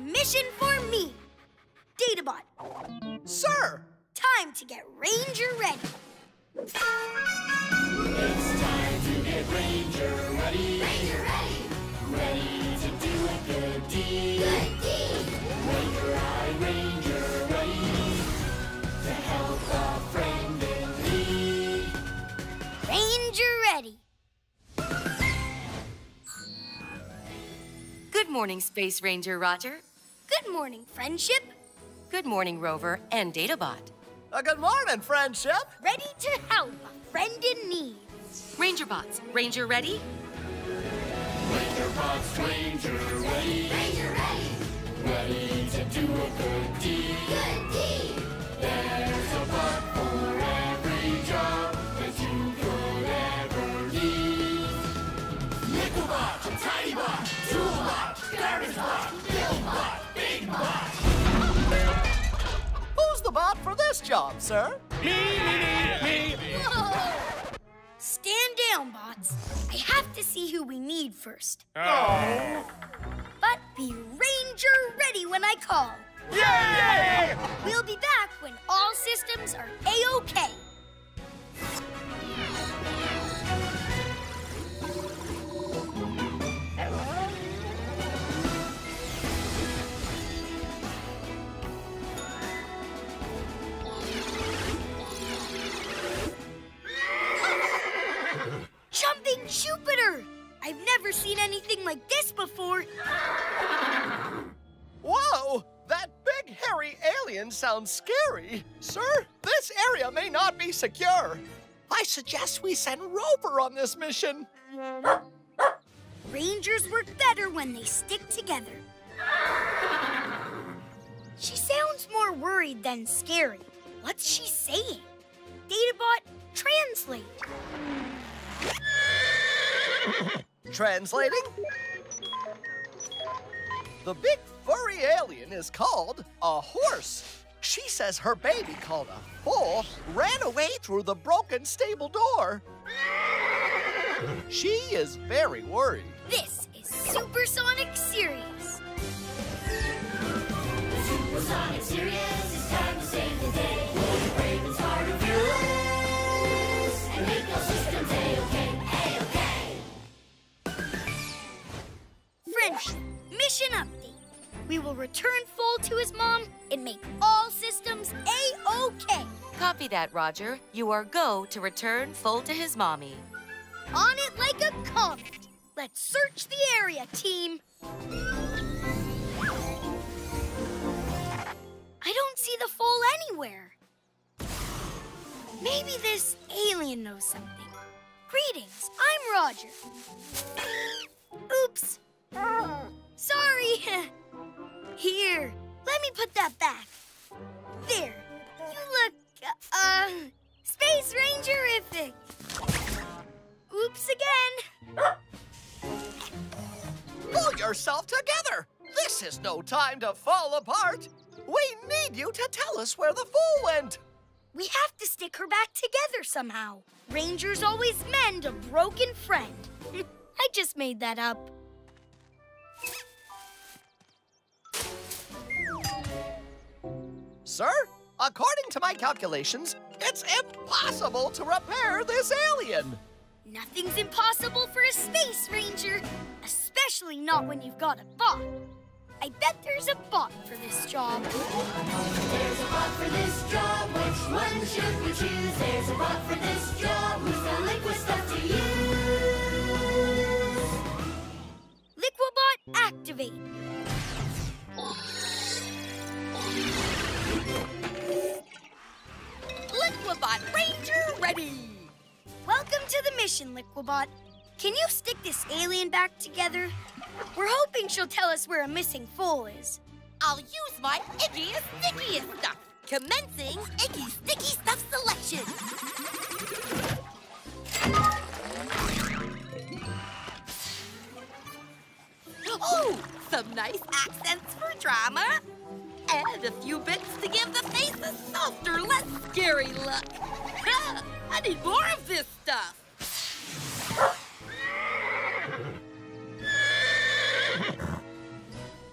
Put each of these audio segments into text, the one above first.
has a mission for me. Databot, Sir! time to get Ranger ready. It's time to get Ranger ready. Ranger ready. Ready to do a good deed. Good deed. Ranger High Ranger ready to help a friend in need. Ranger ready. Good morning, Space Ranger Roger. Good morning, Friend Ship. Good morning, Rover and Databot. Uh, good morning, Friend Ship. Ready to help a friend in need. Ranger Bots, Ranger ready? Ranger Bots Ranger ready. Ranger ready. Ready to do a good deed. Good deed. For this job, sir? Stand down, bots. I have to see who we need first. Oh. But be Ranger ready when I call. Yay! Jupiter! I've never seen anything like this before. Whoa! That big hairy alien sounds scary. Sir, this area may not be secure. I suggest we send Rover on this mission. Rangers work better when they stick together. She sounds more worried than scary. What's she saying? Databot, translate. Translating? The big furry alien is called a horse. She says her baby, called a foal, ran away through the broken stable door. She is very worried. This is Supersonic Sirius. Supersonic Sirius, it's time to save the day. Mission update. We will return Foal to his mom and make all systems A-OK. Copy that, Roger. You are go to return full to his mommy. On it like a comet. Let's search the area, team. I don't see the foal anywhere. Maybe this alien knows something. Greetings, I'm Roger. Oops. Here, let me put that back. There. You look, uh, Space Rangerific. Oops again. Pull yourself together. This is no time to fall apart. We need you to tell us where the fool went. We have to stick her back together somehow. Rangers always mend a broken friend. I just made that up. Sir, according to my calculations, it's impossible to repair this alien. Nothing's impossible for a space ranger, especially not when you've got a bot. I bet there's a bot for this job. There's a bot for this job. Which one should we choose? There's a bot for this job. Who's the liquid stuff to use? Liquibot activate. Liquibot Ranger ready! Welcome to the mission, Liquibot. Can you stick this alien back together? We're hoping she'll tell us where a missing foal is. I'll use my ickiest, stickiest stuff. Commencing icky, sticky stuff selection. Oh, some nice accents for drama. And a few bits to give the face a softer, less scary look. I need more of this stuff.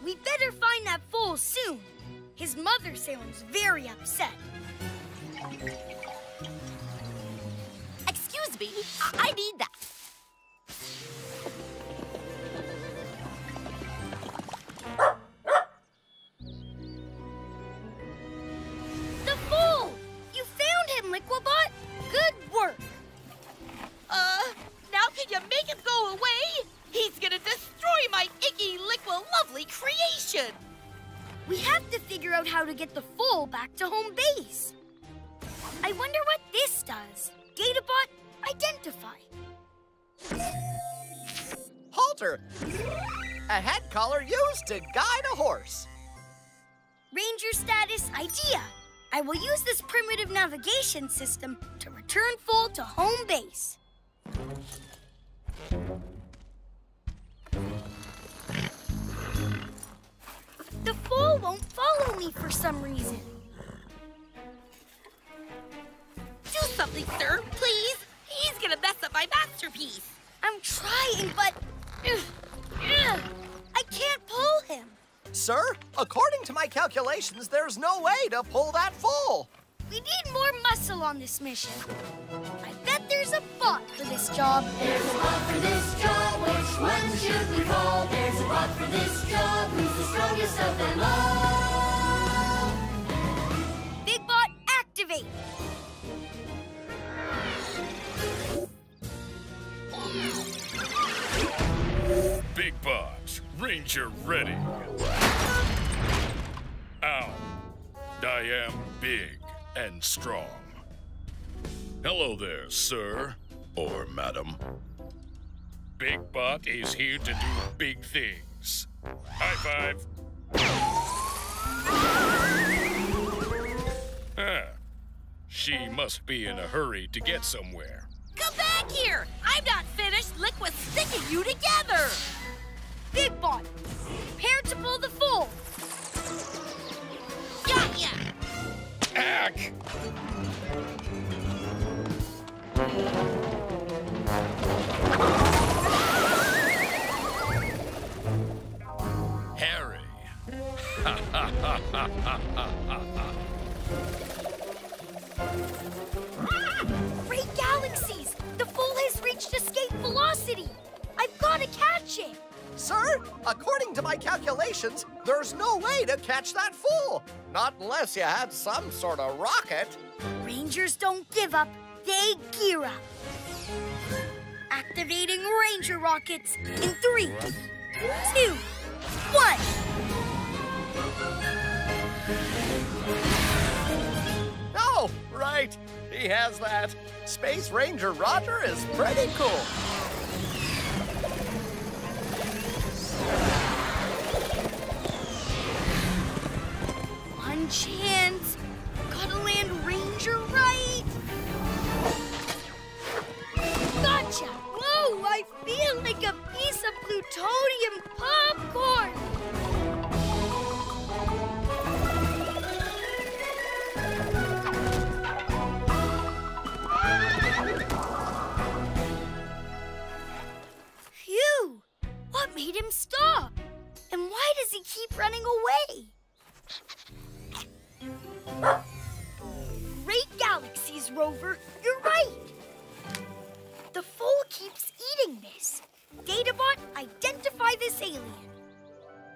We better find that real soon. His mother sounds very upset. Excuse me, I need that. We have to figure out how to get the foal back to home base. I wonder what this does. Databot, identify. Halter! A head collar used to guide a horse. Ranger status idea. I will use this primitive navigation system to return Foal to home base. Won't follow me for some reason. Do something, sir, please. He's gonna mess up my masterpiece. I'm trying, but I can't pull him. Sir, according to my calculations, there's no way to pull that full. We need more muscle on this mission. I bet there's a bot for this job. There's a bot for this job, which one should we call? There's a bot for this job, who's the strongest of them all? Big bot, activate. Big Bot, Ranger ready. Ow. I am big and strong. Hello there, sir or madam. Big Bot is here to do big things. High five. Ah, she must be in a hurry to get somewhere. Come back here. I'm not finished liquid sticking you together. Big bot, prepare to pull the foal. Got ya. Ack! Harry. Great galaxies! The foal has reached escape velocity. I've got to catch it. Sir, according to my calculations, there's no way to catch that fool. Not unless you had some sort of rocket. Rangers don't give up, gear up. Activating Ranger rockets in three, two, one. Oh, right. He has that. Space Ranger Roger is pretty cool. One chance. Plutonium popcorn. Phew! What made him stop? And why does he keep running away? Great galaxies, Rover. You're right. The foal keeps eating this. Databot, identify this alien.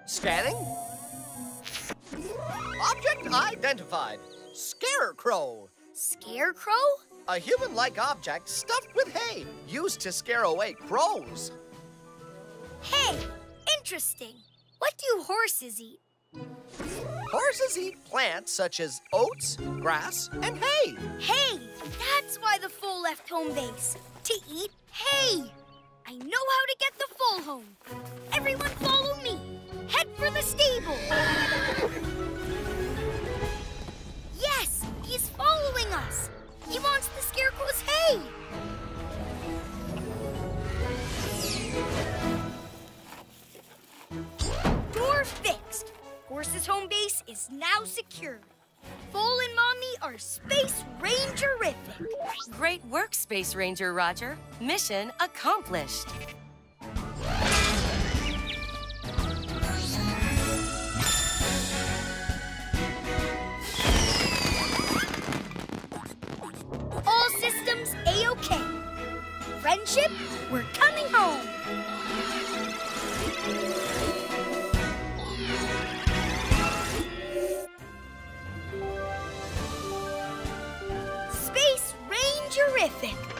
Scanning. Object identified. Scarecrow. Scarecrow? A human-like object stuffed with hay, used to scare away crows. Hey, interesting. What do horses eat? Horses eat plants such as oats, grass, and hay. Hay! That's why the foal left home base. To eat hay. I know how to get the foal home. Everyone follow me. Head for the stable. Yes, he's following us. He wants the scarecrow's hay. Door fixed. Horse's home base is now secure. Foal and Mommy are Space Rangerific. Great work, Space Ranger Roger. Mission accomplished. Terrific!